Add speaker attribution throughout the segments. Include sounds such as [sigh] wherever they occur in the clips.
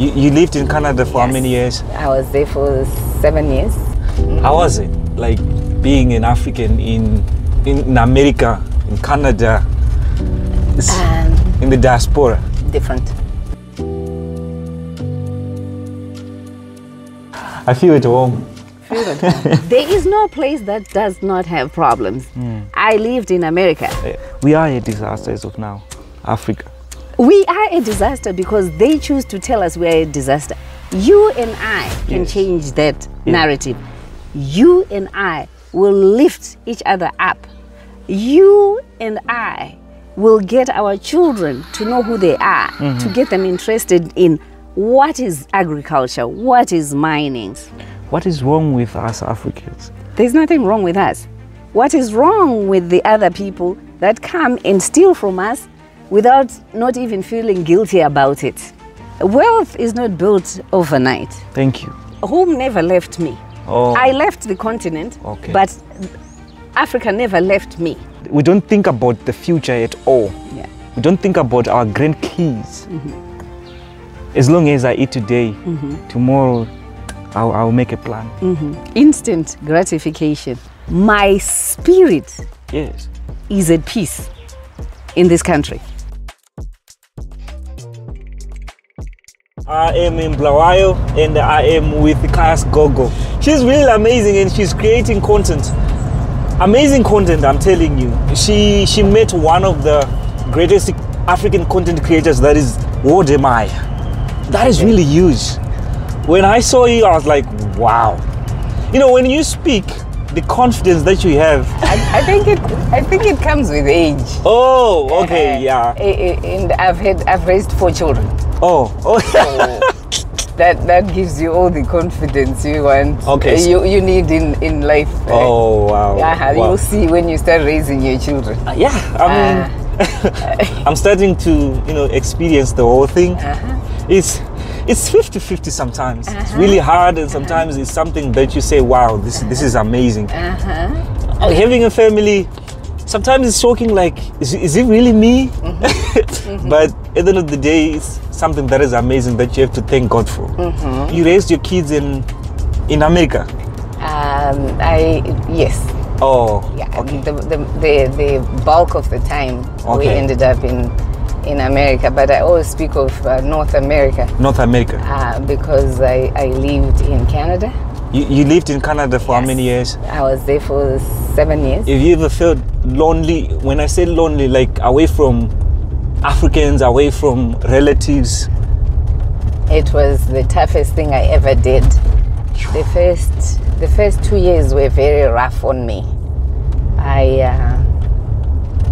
Speaker 1: You, you lived in Canada for how many years?
Speaker 2: I was there for seven years.
Speaker 1: How was it? Like being an African in in America, in Canada,
Speaker 2: Um,
Speaker 1: in the diaspora.
Speaker 2: different.
Speaker 1: I feel at home. [laughs]
Speaker 2: there is no place that does not have problems. I lived in America.
Speaker 1: Eh, We are a disaster as of now, Africa.
Speaker 2: We are a disaster because they choose to tell us we're a disaster. You and I can
Speaker 1: Yes.
Speaker 2: change that
Speaker 1: Yeah.
Speaker 2: narrative. You and I will lift each other up. You and I will get our children to know who they are, to mm-hmm. get them interested in what is agriculture, what is mining.
Speaker 1: What is wrong with us Africans?
Speaker 2: There's nothing wrong with us. What is wrong with the other people that come and steal from us without not even feeling guilty about it? Wealth is not built overnight.
Speaker 1: Thank you.
Speaker 2: Home never left me.
Speaker 1: Oh.
Speaker 2: I left the continent,
Speaker 1: Okay.
Speaker 2: but Africa never left me.
Speaker 1: We don't think about the future at all.
Speaker 2: Yeah.
Speaker 1: We don't think about our grandkids. Mm-hmm. As long as I eat today, mm-hmm. tomorrow I'll, I'll make a plan. Mm-hmm.
Speaker 2: Instant gratification. My spirit
Speaker 1: Yes.
Speaker 2: is at peace in this country.
Speaker 1: I am in Bulawayo and I am with Kayas Gogo. She's really amazing and she's creating content. Amazing content, I'm telling you. She she met one of the greatest African content creators that is Wodemaya. That is really huge. When I saw you, I was like, wow. You know, when you speak, the confidence that you have.
Speaker 2: I, I think it. I think it comes with age.
Speaker 1: Oh, okay,
Speaker 2: Uh,
Speaker 1: yeah.
Speaker 2: And I've had. I've raised four children.
Speaker 1: Oh, oh. [laughs]
Speaker 2: that that gives you all the confidence you want.
Speaker 1: Okay,
Speaker 2: uh,
Speaker 1: so-
Speaker 2: you you need in in life. uh,
Speaker 1: Oh, wow.
Speaker 2: yeah,
Speaker 1: wow.
Speaker 2: you'll see when you start raising your children.
Speaker 1: Yeah, I mean, [laughs] I'm starting to, you know, experience the whole thing. It's it's 50-50 sometimes. It's really hard, and sometimes it's something that you say, "Wow, this this is amazing." Uh, Having a family, sometimes it's shocking. Like, is, it- is it really me? [laughs] but at the end of the day, it's something that is amazing that you have to thank God for. You raised your kids in in America.
Speaker 2: Um, I yes.
Speaker 1: Oh,
Speaker 2: Yeah,
Speaker 1: okay.
Speaker 2: the, the, the, the bulk of the time we ended up in in America, but I always speak of uh, North America
Speaker 1: North America.
Speaker 2: uh, because I, I lived in Canada.
Speaker 1: You, you lived in Canada for how many years?
Speaker 2: I was there for seven years.
Speaker 1: Have you ever felt lonely? When I say lonely, like away from Africans, away from relatives.
Speaker 2: It was the toughest thing I ever did. The first, the first two years were very rough on me. I, uh,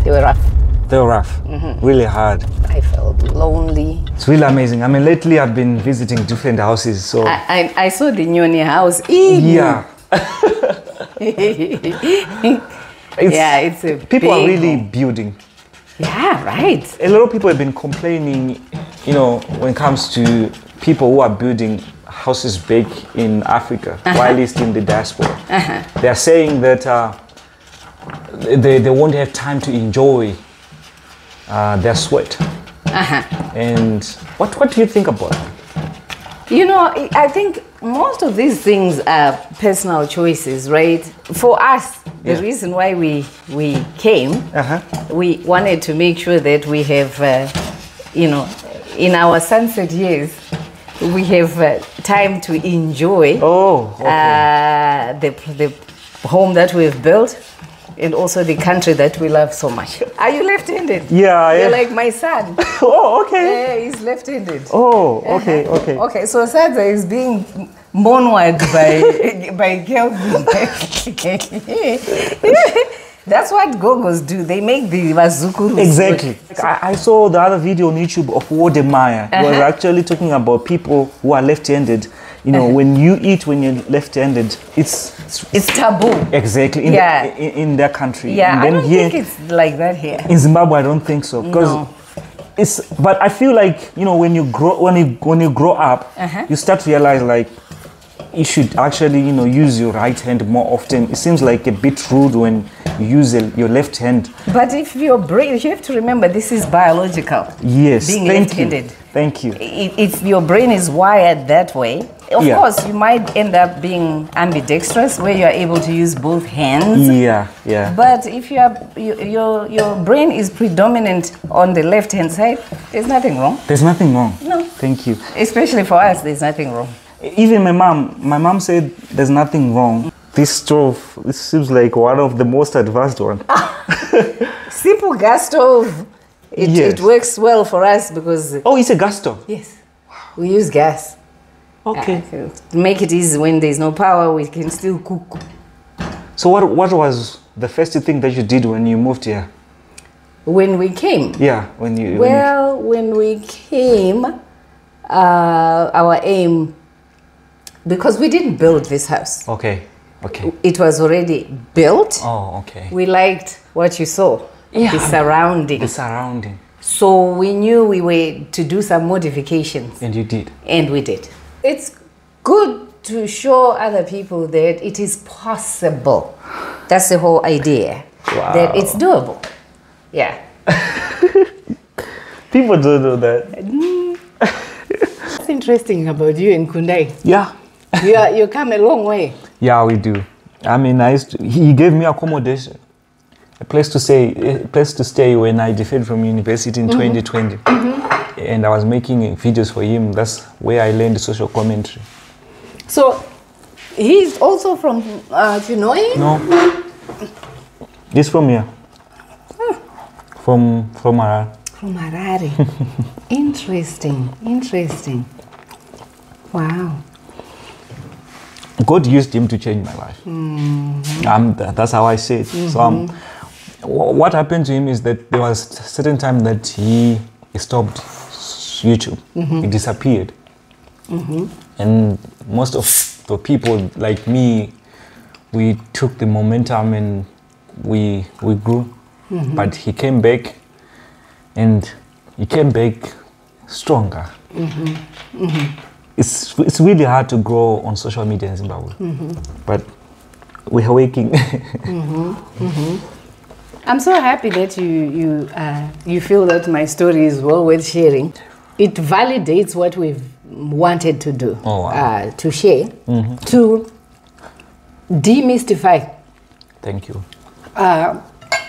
Speaker 2: they were rough.
Speaker 1: They were rough, really hard.
Speaker 2: I felt lonely.
Speaker 1: It's really amazing. I mean, lately I've been visiting different houses, so
Speaker 2: I, I, I saw the Nyoni house. Ew.
Speaker 1: yeah, [laughs] [laughs] it's,
Speaker 2: yeah, it's a
Speaker 1: people are really building.
Speaker 2: Yeah, right.
Speaker 1: A lot of people have been complaining, you know, when it comes to people who are building houses big in Africa, while least in the diaspora. They are saying that uh, they, they won't have time to enjoy uh, their sweat. Uh-huh. And what, what do you think about it?
Speaker 2: You know, I think most of these things are personal choices, right? For us, the
Speaker 1: Yeah.
Speaker 2: reason why we we came,
Speaker 1: Uh-huh.
Speaker 2: we wanted to make sure that we have, uh, you know, in our sunset years, we have uh, time to enjoy
Speaker 1: Oh, okay.
Speaker 2: uh, the the home that we've built. And also the country that we love so much. [laughs] Are you left-handed?
Speaker 1: Yeah,
Speaker 2: You're
Speaker 1: yeah.
Speaker 2: like my son. [laughs]
Speaker 1: oh, okay.
Speaker 2: Yeah, he's left-handed.
Speaker 1: Oh, okay, okay.
Speaker 2: Okay, so Sadza is being monward by [laughs] by Kelvin. That's what gogos do. They make the Wazukuru.
Speaker 1: Exactly. I, I saw the other video on YouTube of Wodemaya. He was
Speaker 2: Uh-huh.
Speaker 1: actually talking about people who are left-handed. You know, [laughs] when you eat when you're left-handed, it's, it's
Speaker 2: It's taboo.
Speaker 1: exactly in,
Speaker 2: Yeah.
Speaker 1: the, in, in their country.
Speaker 2: Yeah,
Speaker 1: And
Speaker 2: I don't
Speaker 1: here
Speaker 2: think it's like that here.
Speaker 1: in Zimbabwe, I don't think so because
Speaker 2: No.
Speaker 1: it's. But I feel like you know when you grow when you when you grow up,
Speaker 2: Uh-huh.
Speaker 1: you start to realize like you should actually you know use your right hand more often. It seems like a bit rude when you use a, your left hand.
Speaker 2: But if your brain, you have to remember this is biological.
Speaker 1: Yes,
Speaker 2: Being
Speaker 1: thank
Speaker 2: left-handed.
Speaker 1: Thank you.
Speaker 2: If your brain is wired that way. Of
Speaker 1: Yeah.
Speaker 2: course, you might end up being ambidextrous, where you are able to use both hands.
Speaker 1: Yeah, yeah.
Speaker 2: But if you are, you, your your brain is predominant on the left hand side, there's nothing wrong.
Speaker 1: There's nothing wrong.
Speaker 2: No.
Speaker 1: Thank you.
Speaker 2: Especially for us, there's nothing wrong.
Speaker 1: Even my mom, my mom said there's nothing wrong. This stove, this seems like one of the most advanced one. Ah. [laughs]
Speaker 2: Simple gas stove. It,
Speaker 1: Yes.
Speaker 2: it works well for us because
Speaker 1: Oh, it's a gas stove.
Speaker 2: yes, we use gas.
Speaker 1: Okay.
Speaker 2: Uh, to make it easy when there's no power, we can still cook.
Speaker 1: So what what was the first thing that you did when you moved here?
Speaker 2: When we came,
Speaker 1: Yeah, when you when you-
Speaker 2: Well, when we came, uh, our aim, because we didn't build this house,
Speaker 1: Okay. Okay.
Speaker 2: it was already built.
Speaker 1: Oh, okay.
Speaker 2: We liked what you saw,
Speaker 1: Yeah.
Speaker 2: the surrounding.
Speaker 1: The surrounding.
Speaker 2: So we knew we were to do some modifications,
Speaker 1: And you did.
Speaker 2: and we did. It's good to show other people that it is possible. That's the whole idea. That it's doable. Yeah. [laughs]
Speaker 1: People don't know that. Mm.
Speaker 2: What's interesting about you in Kundai?
Speaker 1: Yeah.
Speaker 2: You, are, you come a long way.
Speaker 1: Yeah, we do. I mean, I used to, he gave me accommodation, a place to stay, a place to stay when I deferred from university in mm-hmm. 2020, and I was making videos for him. That's where I learned social commentary.
Speaker 2: So he's also from uh.
Speaker 1: No, he's from here, from from Harare.
Speaker 2: From Harare. [laughs] interesting. Interesting. Wow.
Speaker 1: God used him to change my life. Um, th- that's how I see it. So, um, what happened to him is that there was a certain time that he stopped YouTube. Mm-hmm. He disappeared, mm-hmm. and most of the people like me, we took the momentum and we we grew. Mm-hmm. But he came back, and he came back stronger. It's it's really hard to grow on social media in Zimbabwe, but we're working. [laughs]
Speaker 2: I'm so happy that you you uh, you feel that my story is well worth sharing. It validates what we've wanted to do,
Speaker 1: Oh, wow.
Speaker 2: uh, to share, to demystify
Speaker 1: Thank you.
Speaker 2: uh,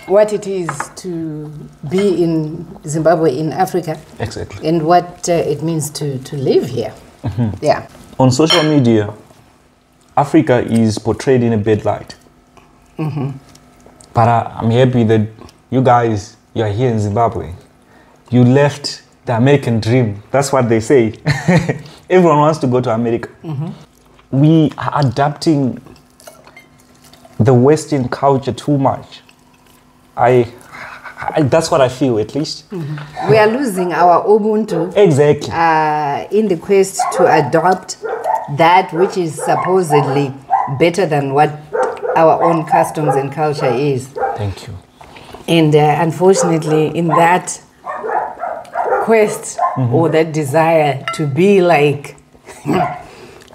Speaker 2: what it is to be in Zimbabwe in Africa
Speaker 1: Exactly.
Speaker 2: and what uh, it means to, to live here. Yeah.
Speaker 1: On social media, Africa is portrayed in a bad light. But I, I'm happy that you guys, you are here in Zimbabwe. You left the American dream. That's what they say. [laughs] Everyone wants to go to America. We are adapting the Western culture too much. I, I that's what I feel at least.
Speaker 2: We are losing our Ubuntu
Speaker 1: Exactly.
Speaker 2: uh, in the quest to adopt that which is supposedly better than what our own customs and culture is.
Speaker 1: Thank you.
Speaker 2: And uh, unfortunately, in that quest or that desire to be like, [laughs]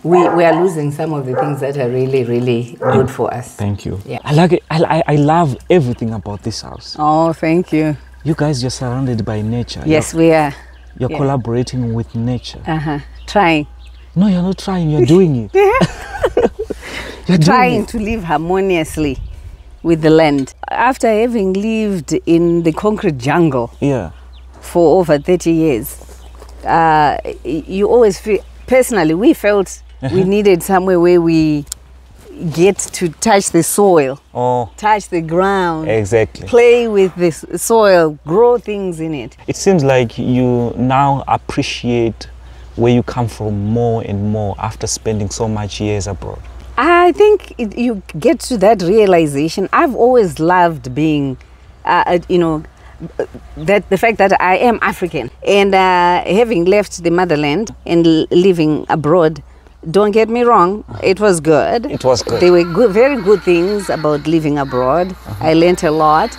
Speaker 2: we, we are losing some of the things that are really, really good for us.
Speaker 1: Thank you.
Speaker 2: Yeah.
Speaker 1: I like it. I, I, love everything about this house.
Speaker 2: Oh, thank you.
Speaker 1: You guys, you're surrounded by nature.
Speaker 2: Yes, we are.
Speaker 1: You're, you're
Speaker 2: yeah.
Speaker 1: collaborating with nature.
Speaker 2: Uh-huh. Trying.
Speaker 1: No, you're not trying. You're doing it. [laughs] [laughs] you're
Speaker 2: trying
Speaker 1: it.
Speaker 2: to live harmoniously with the land. After having lived in the concrete jungle
Speaker 1: Yeah.
Speaker 2: For over 30 years, uh, you always feel, personally, we felt we [laughs] needed somewhere where we get to touch the soil,
Speaker 1: Oh,
Speaker 2: touch the ground,
Speaker 1: exactly.
Speaker 2: play with the soil, grow things in it.
Speaker 1: It seems like you now appreciate where you come from more and more after spending so much years abroad.
Speaker 2: I think it, you get to that realization. I've always loved being, uh, you know, that the fact that I am African and uh, having left the motherland and living abroad. Don't get me wrong, it was good.
Speaker 1: It was good.
Speaker 2: There were good, very good things about living abroad. I learnt a lot,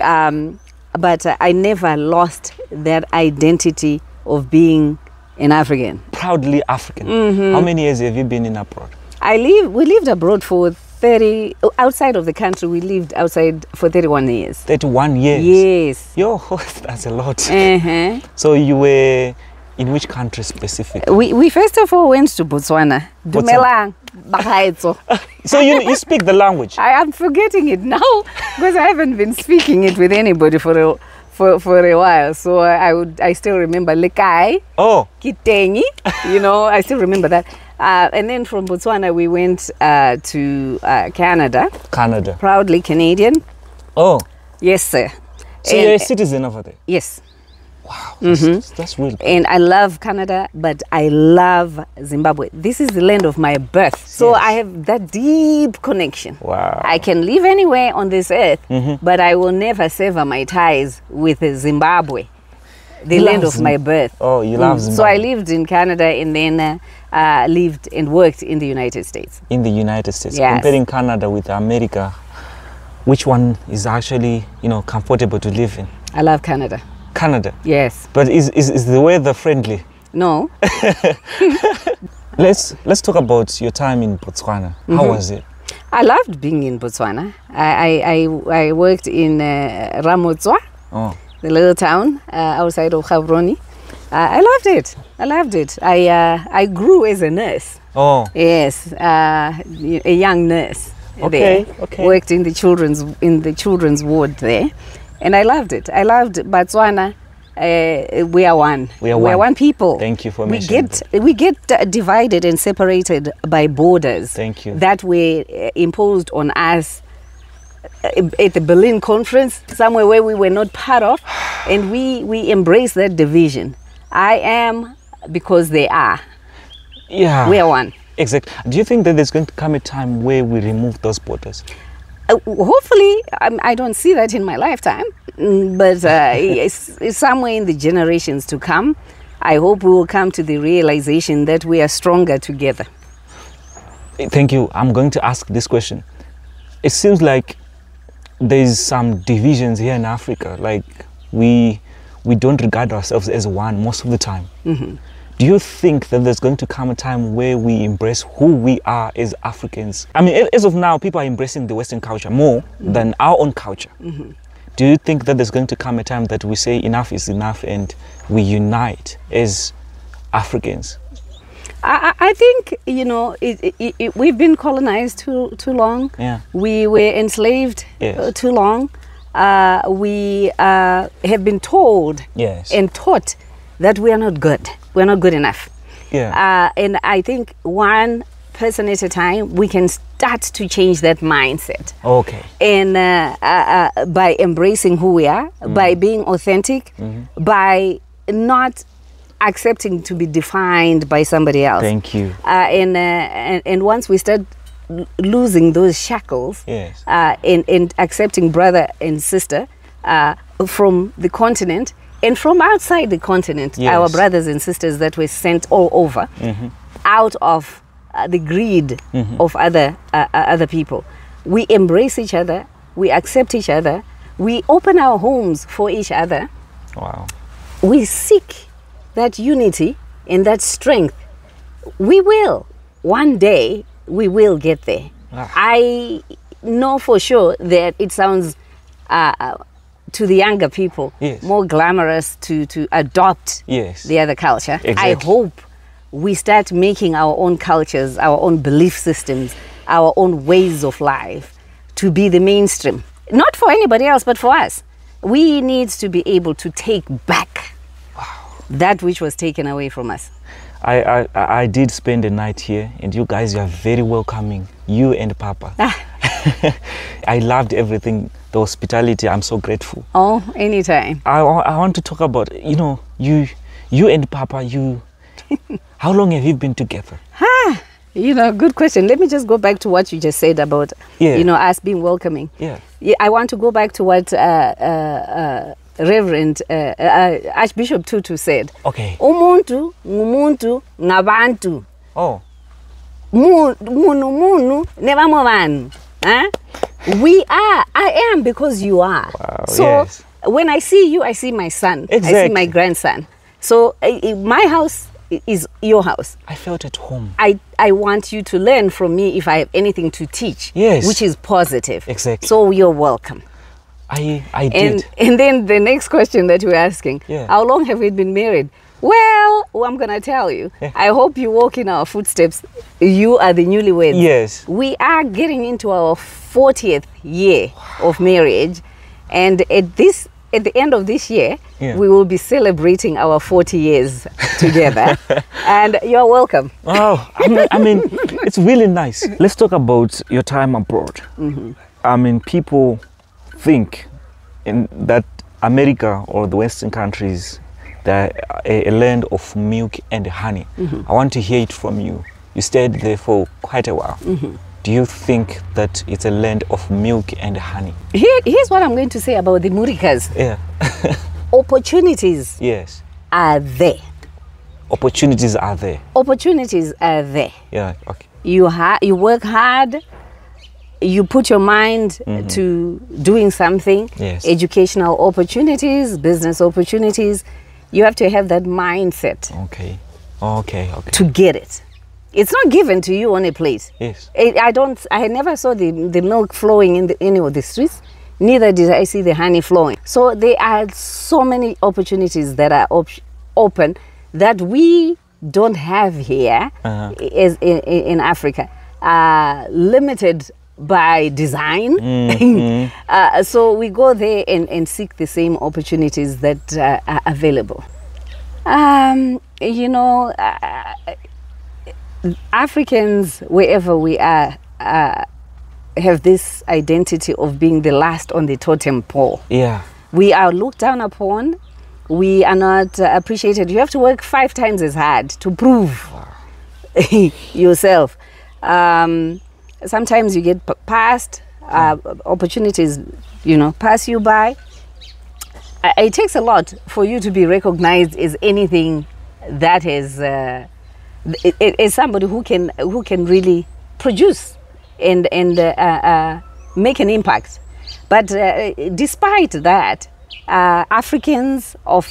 Speaker 2: um, but uh, I never lost that identity of being an African.
Speaker 1: Proudly African.
Speaker 2: Mm-hmm.
Speaker 1: How many years have you been in abroad?
Speaker 2: I live. We lived abroad for thirty. Outside of the country, we lived outside for thirty-one years.
Speaker 1: 31 years.
Speaker 2: Yes.
Speaker 1: Yo, [laughs] that's a lot.
Speaker 2: Uh huh.
Speaker 1: So you were In which country specific?
Speaker 2: We, we first of all went to Botswana. Dumelang, bakaetso [laughs]
Speaker 1: So you, you speak the language?
Speaker 2: I am forgetting it now [laughs] because I haven't been speaking it with anybody for a, for, for a while. So I, would I still remember Lekai,
Speaker 1: Oh,
Speaker 2: Kitengi, you know, I still remember that. Uh, and then from Botswana we went uh, to uh, Canada,
Speaker 1: Canada.
Speaker 2: proudly Canadian.
Speaker 1: Oh,
Speaker 2: Yes, sir.
Speaker 1: so
Speaker 2: And-
Speaker 1: you're a citizen over there?
Speaker 2: yes.
Speaker 1: Wow, that's, that's, that's really
Speaker 2: and I love Canada, but I love Zimbabwe. This is the land of my birth. So
Speaker 1: Yes.
Speaker 2: I have that deep connection.
Speaker 1: Wow.
Speaker 2: I can live anywhere on this earth,
Speaker 1: Mm-hmm.
Speaker 2: but I will never sever my ties with Zimbabwe, the
Speaker 1: You
Speaker 2: land of my birth.
Speaker 1: Oh, you love Zimbabwe.
Speaker 2: So I lived in Canada and then uh, uh, lived and worked in the United States.
Speaker 1: in the United States.
Speaker 2: Yes.
Speaker 1: Comparing Canada with America, which one is actually, you know, comfortable to live in?
Speaker 2: I love Canada.
Speaker 1: Canada.
Speaker 2: Yes.
Speaker 1: But is, is, is the weather friendly?
Speaker 2: No. [laughs]
Speaker 1: Let's let's talk about your time in Botswana. How was it?
Speaker 2: I loved being in Botswana. I, I, I, I worked in uh, Ramotswa.
Speaker 1: Oh,
Speaker 2: the little town uh, outside of Gaborone. Uh, I loved it. I loved it. I uh, I grew as a nurse.
Speaker 1: oh,
Speaker 2: Yes, uh, a young nurse.
Speaker 1: Okay,
Speaker 2: there.
Speaker 1: okay.
Speaker 2: Worked in the children's in the children's ward there, and I loved it. I loved Botswana. Uh, we are one.
Speaker 1: We are
Speaker 2: We are
Speaker 1: one.
Speaker 2: one people.
Speaker 1: Thank you for
Speaker 2: we
Speaker 1: mentioning
Speaker 2: get we get uh, divided and separated by borders.
Speaker 1: Thank you.
Speaker 2: That were uh, imposed on us uh, at the Berlin conference, somewhere where we were not part of, [sighs] and we we embrace that division. I am because they are.
Speaker 1: yeah.
Speaker 2: We are one.
Speaker 1: Exactly. Do you think that there's going to come a time where we remove those borders?
Speaker 2: Uh, hopefully, I don't see that in my lifetime, mm, but uh, [laughs] somewhere in the generations to come. I hope we will come to the realization that we are stronger together.
Speaker 1: Thank you. I'm going to ask this question. It seems like there's some divisions here in Africa. Like we we don't regard ourselves as one most of the time. Do you think that there's going to come a time where we embrace who we are as Africans? I mean, as of now, people are embracing the Western culture more than our own culture. Do you think that there's going to come a time that we say enough is enough and we unite as Africans?
Speaker 2: I, I think you know it, it, it, we've been colonized too too long.
Speaker 1: Yeah.
Speaker 2: We were enslaved
Speaker 1: Yes.
Speaker 2: uh, too long. Uh, we uh, have been told
Speaker 1: Yes.
Speaker 2: and taught that we are not good. We're not good enough.
Speaker 1: Yeah.
Speaker 2: Uh, and I think one person at a time, we can start to change that mindset.
Speaker 1: okay.
Speaker 2: And uh, uh, uh, by embracing who we are, by being authentic, by not accepting to be defined by somebody else.
Speaker 1: Thank you.
Speaker 2: Uh, and, uh, and and once we start l- losing those shackles
Speaker 1: Yes.
Speaker 2: uh, and, and accepting brother and sister uh, from the continent and from outside the continent, our brothers and sisters that were sent all over out of uh, the greed of other uh, uh, other people. We embrace each other, we accept each other, we open our homes for each other
Speaker 1: Wow.
Speaker 2: we seek that unity and that strength, we will. One day, we will get there.
Speaker 1: Ah.
Speaker 2: I know for sure that it sounds uh, uh, to the younger people
Speaker 1: Yes.
Speaker 2: more glamorous to, to adopt
Speaker 1: Yes.
Speaker 2: the other culture. I hope we start making our own cultures, our own belief systems, our own ways of life to be the mainstream. Not for anybody else, but for us. We need to be able to take back that which was taken away from us.
Speaker 1: I, I, I did spend a night here, and you guys are very welcoming. You and Papa. Ah. [laughs] I loved everything, the hospitality. I'm so grateful.
Speaker 2: Oh, anytime.
Speaker 1: I, I want to talk about you know you you and Papa. You, [laughs] how long have you been together?
Speaker 2: You know, good question. Let me just go back to what you just said about,
Speaker 1: Yeah.
Speaker 2: you know, us being welcoming.
Speaker 1: Yeah.
Speaker 2: Yeah, I want to go back to what uh, uh, uh, Reverend uh, uh, Archbishop Tutu said.
Speaker 1: Okay.
Speaker 2: Umuntu ngumuntu ngabantu.
Speaker 1: Oh.
Speaker 2: Mu- Munu munu nevamwe vanhu. Huh? We are. I am because you are.
Speaker 1: Wow,
Speaker 2: so
Speaker 1: yes.
Speaker 2: when I see you, I see my son. I see my grandson. So uh, my house is your house.
Speaker 1: I felt at home.
Speaker 2: I, I want you to learn from me if I have anything to teach.
Speaker 1: Yes.
Speaker 2: Which is positive.
Speaker 1: Exactly.
Speaker 2: So you're welcome.
Speaker 1: I I
Speaker 2: And
Speaker 1: did.
Speaker 2: and then the next question that you're asking,
Speaker 1: Yeah.
Speaker 2: how long have we been married? Well, I'm gonna tell you. I hope you walk in our footsteps. You are the newlyweds.
Speaker 1: Yes.
Speaker 2: We are getting into our 40th year of marriage, and at this, at the end of this year,
Speaker 1: Yeah.
Speaker 2: we will be celebrating our 40 years together. [laughs] and you're welcome.
Speaker 1: Oh, I mean, I mean, it's really nice. Let's talk about your time abroad. Mm-hmm. I mean, people think in that America or the Western countries, they're a, a land of milk and honey. Mm-hmm. I want to hear it from you. You stayed there for quite a while. Mm-hmm. Do you think that it's a land of milk and honey?
Speaker 2: Here, here's what I'm going to say about the Murikas.
Speaker 1: Yeah. [laughs]
Speaker 2: Opportunities
Speaker 1: yes.
Speaker 2: are there.
Speaker 1: Opportunities are there.
Speaker 2: Opportunities are there.
Speaker 1: Yeah. Okay.
Speaker 2: you ha- you work hard you put your mind mm-hmm. to doing something
Speaker 1: Yes.
Speaker 2: educational opportunities business opportunities you have to have that mindset
Speaker 1: Okay. Okay. Okay.
Speaker 2: to get it it's not given to you on a plate
Speaker 1: Yes.
Speaker 2: I I don't I never saw the, the milk flowing in the, any of the streets neither did I see the honey flowing so there are so many opportunities that are op- open that we don't have here is in, in in Africa uh, limited by design [laughs] uh, so we go there and, and seek the same opportunities that uh, are available um, you know uh, Africans, wherever we are, uh, have this identity of being the last on the totem pole.
Speaker 1: Yeah.
Speaker 2: We are looked down upon. We are not uh, appreciated. You have to work five times as hard to prove [laughs] yourself. Um, sometimes you get p- passed, uh, opportunities, you know, pass you by. It takes a lot for you to be recognized as anything that is uh, is somebody who can who can really produce and and uh, uh, make an impact. But uh, despite that, uh, Africans of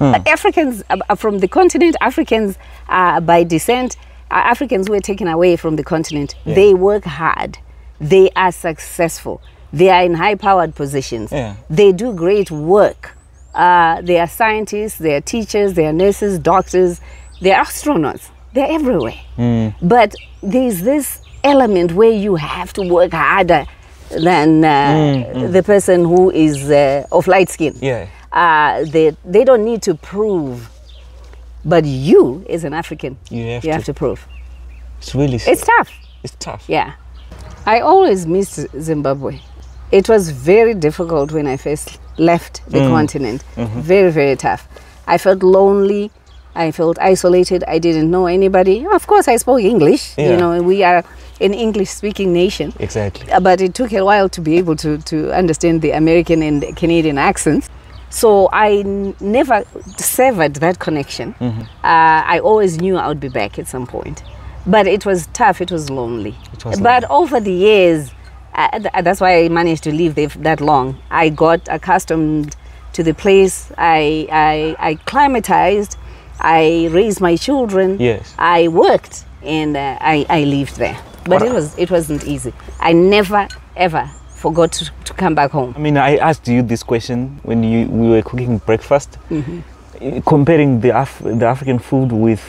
Speaker 2: uh, Africans uh, from the continent, Africans uh, by descent, Africans were taken away from the continent, they work hard. They are successful. They are in high powered positions.
Speaker 1: Yeah.
Speaker 2: They do great work. Uh, they are scientists, they are teachers, they are nurses, doctors, they are astronauts. They're everywhere. But there's this element where you have to work harder than uh, the person who is uh, of light skin
Speaker 1: Yeah.
Speaker 2: uh, they, they don't need to prove. But you, as an African,
Speaker 1: You have
Speaker 2: you
Speaker 1: to.
Speaker 2: have to prove.
Speaker 1: It's really.
Speaker 2: It's tough.
Speaker 1: It's tough.
Speaker 2: Yeah. I always missed Zimbabwe. It was very difficult when I first left the
Speaker 1: Mm.
Speaker 2: continent.
Speaker 1: Mm-hmm.
Speaker 2: Very, very tough. I felt lonely. I felt isolated. I didn't know anybody. Of course, I spoke English.
Speaker 1: Yeah.
Speaker 2: You know, we are an English speaking nation.
Speaker 1: Exactly.
Speaker 2: But it took a while to be able to, to understand the American and Canadian accents. So I n- never severed that connection.
Speaker 1: Mm-hmm.
Speaker 2: Uh, I always knew I would be back at some point. But it was tough, it was lonely.
Speaker 1: It was
Speaker 2: but over the years, uh, th- that's why I managed to live there that long. I got accustomed to the place, I, I, I climatized, I raised my children,
Speaker 1: Yes.
Speaker 2: I worked, and uh, I, I lived there. But it was it wasn't easy. I never ever forgot to, to come back home.
Speaker 1: I mean, I asked you this question when you we were cooking breakfast,
Speaker 2: Mm-hmm.
Speaker 1: Comparing the Af- the African food with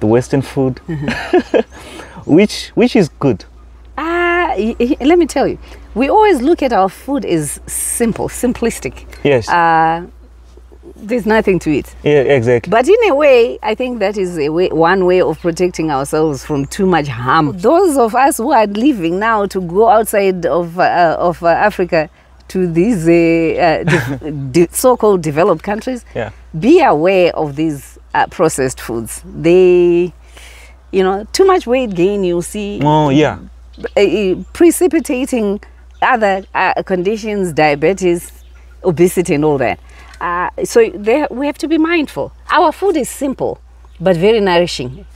Speaker 1: the Western food.
Speaker 2: Mm-hmm. [laughs]
Speaker 1: which which is good?
Speaker 2: Ah, y- let me tell you, we always look at our food as simple, simplistic.
Speaker 1: Yes.
Speaker 2: Uh, there's nothing to it.
Speaker 1: yeah. Exactly.
Speaker 2: But in a way, I think that is a way, one way of protecting ourselves from too much harm. Those of us who are living now to go outside of, uh, of uh, Africa to these uh, uh, [laughs] de- so-called developed countries,
Speaker 1: Yeah.
Speaker 2: be aware of these uh, processed foods. They, you know, too much weight gain, you'll see
Speaker 1: Oh yeah.
Speaker 2: uh, precipitating other uh, conditions, diabetes, obesity, and all that. Uh, so there, we have to be mindful. Our food is simple, but very nourishing.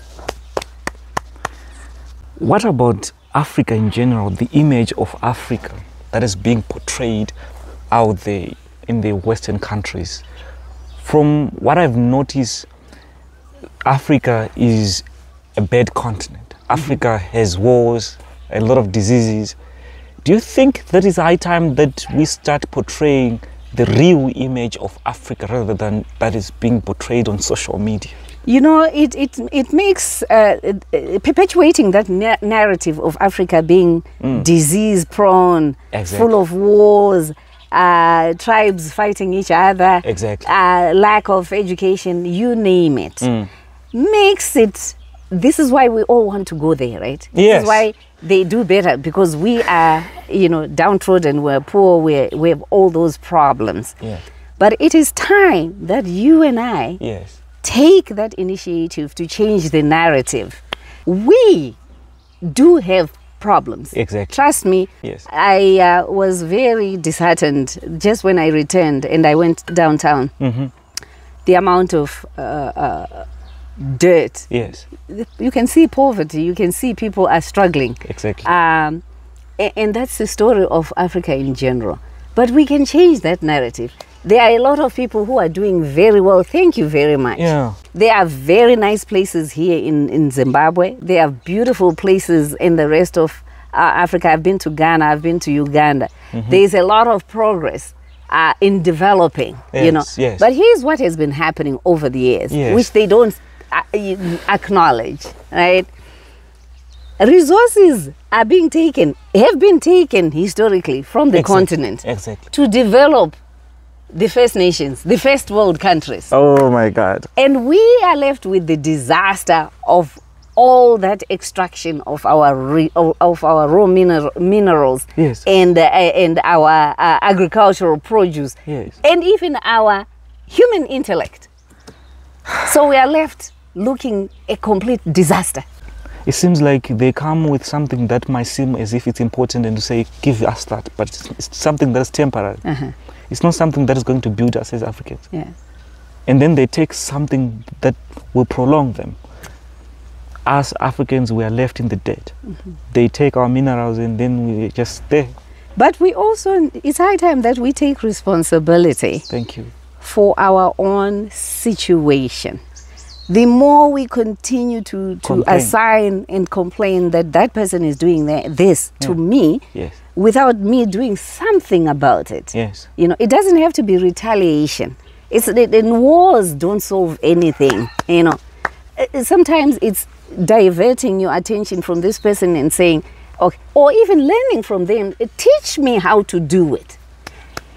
Speaker 1: What about Africa in general? The image of Africa that is being portrayed out there in the Western countries. From what I've noticed, Africa is a bad continent. Africa has wars, a lot of diseases. Do you think that is high time that we start portraying the real image of Africa rather than that is being portrayed on social media?
Speaker 2: You know, it it it makes uh, perpetuating that na- narrative of Africa being disease prone,
Speaker 1: Exactly.
Speaker 2: full of wars, uh, tribes fighting each other,
Speaker 1: Exactly.
Speaker 2: uh, lack of education, you name it, makes it. This is why we all want to go there, right? This
Speaker 1: Yes.
Speaker 2: is why they do better because we are, you know, downtrodden, we're poor, we we have all those problems.
Speaker 1: Yeah.
Speaker 2: But it is time that you and I
Speaker 1: Yes.
Speaker 2: take that initiative to change the narrative. We do have problems.
Speaker 1: Exactly.
Speaker 2: Trust me.
Speaker 1: Yes.
Speaker 2: I uh, was very disheartened just when I returned and I went downtown.
Speaker 1: Mm-hmm.
Speaker 2: The amount of uh, uh, dirt.
Speaker 1: Yes.
Speaker 2: You can see poverty. You can see people are struggling.
Speaker 1: Exactly.
Speaker 2: Um, and that's the story of Africa in general. But we can change that narrative. There are a lot of people who are doing very well. Thank you very much.
Speaker 1: Yeah.
Speaker 2: There are very nice places here in, in Zimbabwe. There are beautiful places in the rest of uh, Africa. I've been to Ghana, I've been to Uganda. There's a lot of progress uh, in developing, you know.
Speaker 1: Yes, yes.
Speaker 2: But here's what has been happening over the years,
Speaker 1: Yes.
Speaker 2: which they don't acknowledge, right? Resources are being taken, have been taken historically from the
Speaker 1: Exactly.
Speaker 2: continent
Speaker 1: Exactly.
Speaker 2: to develop the first nations, the first world countries.
Speaker 1: Oh my God.
Speaker 2: And we are left with the disaster of all that extraction of our re, of, of our raw mineral, minerals
Speaker 1: Yes.
Speaker 2: and uh, and our uh, agricultural produce
Speaker 1: Yes.
Speaker 2: and even our human intellect. So we are left looking a complete disaster.
Speaker 1: It seems like they come with something that might seem as if it's important and to say, give us that, but it's, it's something that's temporary. Uh-huh. It's not something that is going to build us as Africans.
Speaker 2: Yeah.
Speaker 1: And then they take something that will prolong them. As Africans, we are left in the dirt. Mm-hmm. They take our minerals and then we just there.
Speaker 2: But we also it's high time that we take responsibility.
Speaker 1: Thank you.
Speaker 2: for our own situation. The more we continue to, to
Speaker 1: Complain.
Speaker 2: assign and complain that that person is doing this to me
Speaker 1: Yes.
Speaker 2: without me doing something about it,
Speaker 1: Yes.
Speaker 2: you know, it doesn't have to be retaliation. It's it, and wars don't solve anything, you know. Uh, Sometimes it's diverting your attention from this person and saying, okay, or even learning from them. uh, Teach me how to do it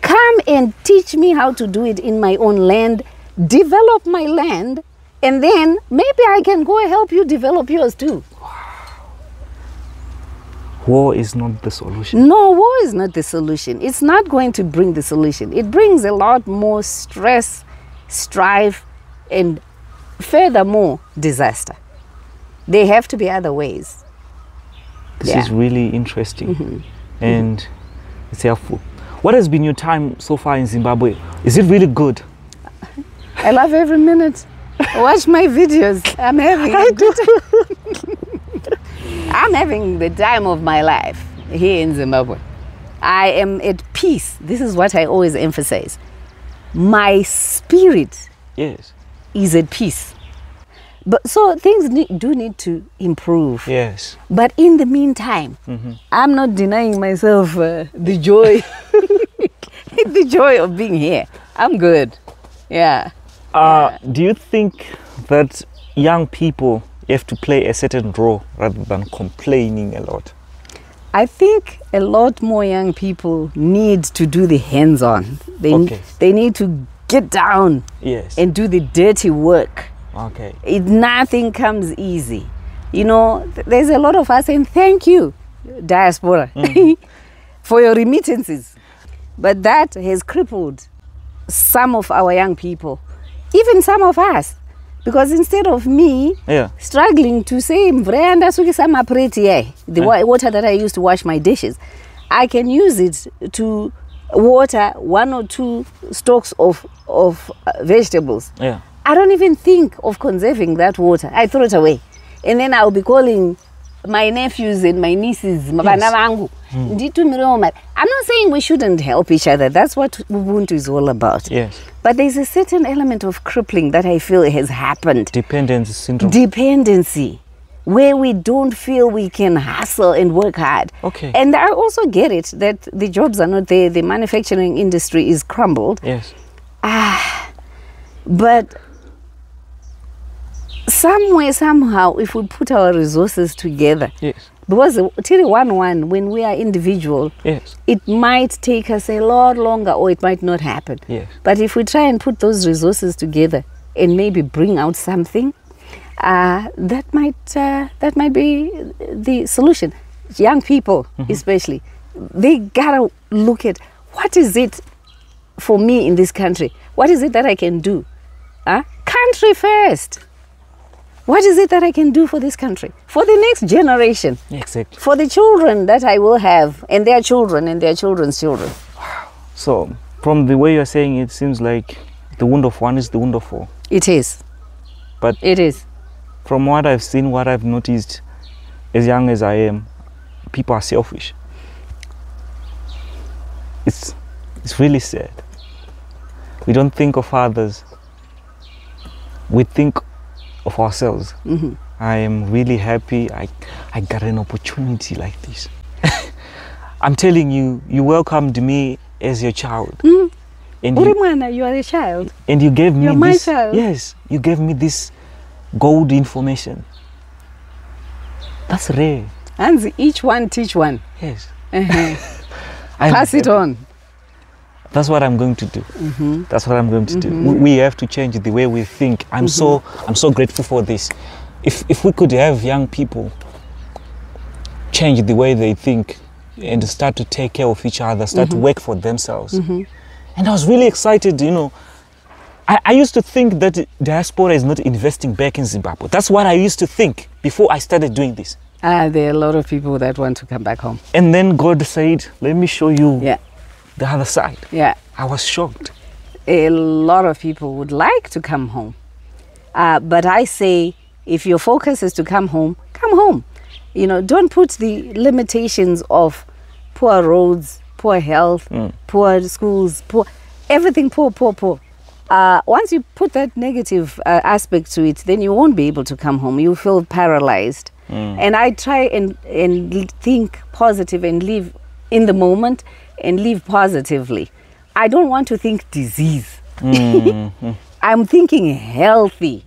Speaker 2: come and teach me how to do it in my own land, develop my land, and then maybe I can go help you develop yours too.
Speaker 1: War is not the solution.
Speaker 2: No, war is not the solution. It's not going to bring the solution. It brings a lot more stress, strife, and furthermore, disaster. There have to be other ways.
Speaker 1: This
Speaker 2: Yeah.
Speaker 1: is really interesting mm-hmm. Mm-hmm. and it's helpful. What has been your time so far in Zimbabwe? Is it really good?
Speaker 2: I love every minute. Watch my videos. I'm having a good I'm having the time of my life here in Zimbabwe. I am at peace. This is what I always emphasize. My spirit
Speaker 1: Yes.
Speaker 2: is at peace. But so things need, do need to improve.
Speaker 1: Yes.
Speaker 2: But in the meantime, I'm not denying myself uh, the joy, [laughs] the joy of being here. I'm good. Yeah.
Speaker 1: Uh, do you think that young people have to play a certain role rather than complaining a lot?
Speaker 2: I think a lot more young people need to do the hands-on. They
Speaker 1: Okay.
Speaker 2: they need to get down
Speaker 1: Yes.
Speaker 2: and do the dirty work.
Speaker 1: okay.
Speaker 2: It, nothing comes easy. You know, th- there's a lot of us saying thank you, diaspora, [laughs] for your remittances. But that has crippled some of our young people, even some of us. Because instead of me
Speaker 1: Yeah.
Speaker 2: struggling to say mvura yandasukisa mapureti yai the wa- water that i use to wash my dishes i can use it to water one or two stalks of, of uh, vegetables
Speaker 1: Yeah.
Speaker 2: i don't even think of conserving that water i throw it away and then i'll be calling my nephews and my nieces vana mari i'm not saying we shouldn't help each other that's what ubuntu is all about
Speaker 1: Yes.
Speaker 2: but there's a certain element of crippling that i feel has happened
Speaker 1: Dependence syndrome.
Speaker 2: dependency where we don't feel we can hustle and work hard.
Speaker 1: Okay.
Speaker 2: And I also get it that the jobs are not there, the manufacturing industry is crumbled.
Speaker 1: Yes. Ah.
Speaker 2: But somewhere, somehow, if we put our resources together,
Speaker 1: Yes.
Speaker 2: Because till one one, when we are individual,
Speaker 1: Yes.
Speaker 2: it might take us a lot longer or it might not happen.
Speaker 1: Yes.
Speaker 2: But if we try and put those resources together and maybe bring out something, uh, that might uh, that might be the solution. Young people, especially, they gotta look at what is it for me in this country. What is it that I can do? Huh? Country first. What is it that I can do for this country, for the next generation?
Speaker 1: Exactly.
Speaker 2: for the children that I will have, and their children and their children's children.
Speaker 1: So, from the way you're saying, it seems like the wound of one is the wound of all.
Speaker 2: It is.
Speaker 1: But
Speaker 2: It is.
Speaker 1: from what I've seen, what I've noticed, as young as I am, people are selfish. It's it's really sad. We don't think of others. We think of ourselves. I am really happy. I I got an opportunity like this. [laughs] I'm telling you, you welcomed me as your child, and you,
Speaker 2: Urimwana, you are a child.
Speaker 1: and you gave me
Speaker 2: You're my
Speaker 1: this.
Speaker 2: child.
Speaker 1: Yes, you gave me this gold information. That's rare.
Speaker 2: And each one teach one.
Speaker 1: Yes.
Speaker 2: Uh-huh. [laughs] Pass it on.
Speaker 1: That's what I'm going to do.
Speaker 2: Mm-hmm.
Speaker 1: That's what I'm going to do. We, have to change the way we think. I'm so
Speaker 2: Mm-hmm.
Speaker 1: I'm so grateful for this. If if we could have young people change the way they think and start to take care of each other, start
Speaker 2: Mm-hmm.
Speaker 1: to work for themselves. And I was really excited, you know. I, I used to think that diaspora is not investing back in Zimbabwe. That's what I used to think before I started doing this.
Speaker 2: Ah, there are a lot of people that want to come back home.
Speaker 1: And then God said, Let me show you
Speaker 2: Yeah,
Speaker 1: the other side.
Speaker 2: yeah.
Speaker 1: I was shocked.
Speaker 2: A lot of people would like to come home. Uh, but I say, if your focus is to come home, come home. You know, don't put the limitations of poor roads, poor health, poor schools, poor everything poor, poor, poor. Uh, once you put that negative uh, aspect to it, then you won't be able to come home. You feel paralyzed. And I try and, and think positive and live in the moment and live positively. I don't want to think disease. [laughs] I'm thinking healthy,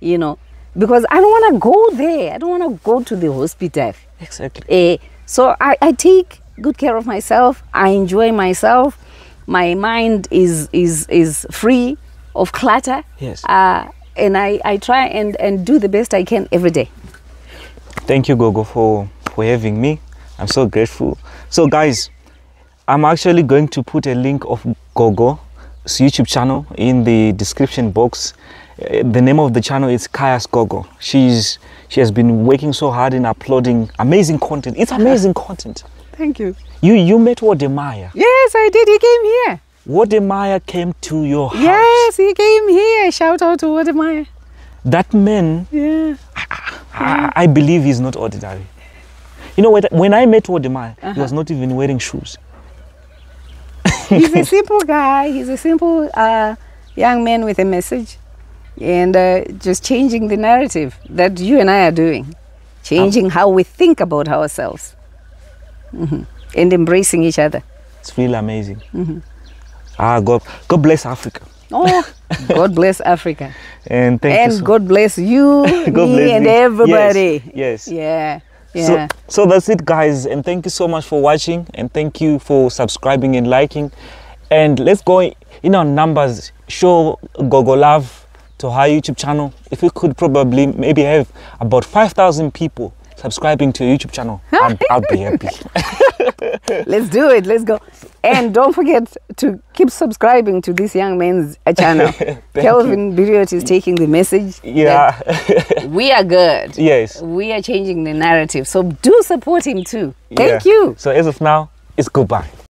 Speaker 2: you know, because I don't want to go there. I don't want to go to the hospital.
Speaker 1: Exactly.
Speaker 2: Eh, so I, I take good care of myself. I enjoy myself. My mind is is is free of clutter.
Speaker 1: Yes.
Speaker 2: Uh, and I, I try and, and do the best I can every day.
Speaker 1: Thank you, Gogo, for, for having me. I'm so grateful. So, guys, I'm actually going to put a link of Gogo's YouTube channel in the description box. Uh, The name of the channel is Kaya's Gogo. She's she has been working so hard in uploading amazing content. It's amazing [laughs] content.
Speaker 2: Thank you.
Speaker 1: You you met Wodemaya.
Speaker 2: Yes, I did. He came here.
Speaker 1: Wodemaya came to your house.
Speaker 2: Yes, he came here. Shout out to Wodemaya.
Speaker 1: That man
Speaker 2: Yeah.
Speaker 1: I, I believe he's not ordinary. You know, when, when I met Wodemaya, he was not even wearing shoes. [laughs]
Speaker 2: He's a [laughs] simple guy. He's a simple uh, young man with a message. And uh, just changing the narrative that you and I are doing. Changing how we think about ourselves. Mhm. And embracing each other.
Speaker 1: It's really amazing. Ah, God, God bless Africa.
Speaker 2: Oh, [laughs] God bless Africa.
Speaker 1: And thank
Speaker 2: and
Speaker 1: you. So,
Speaker 2: God bless you,
Speaker 1: God
Speaker 2: me,
Speaker 1: bless
Speaker 2: and everybody.
Speaker 1: Yes. yes.
Speaker 2: Yeah. Yeah.
Speaker 1: So, so that's it, guys. And thank you so much for watching. And thank you for subscribing and liking. And let's go in our numbers. Show Gogo love to her YouTube channel. If we could probably maybe have about 5,000 people subscribing to your YouTube channel, I'd, I'd be happy. [laughs]
Speaker 2: Let's do it. Let's go. And don't forget to keep subscribing to this young man's uh, channel. [laughs] Kelvin Birioti is taking the message. [laughs]
Speaker 1: yeah.
Speaker 2: We are good.
Speaker 1: yes.
Speaker 2: We are changing the narrative. So do support him too. Thank
Speaker 1: Yeah.
Speaker 2: you.
Speaker 1: So as of now, it's goodbye.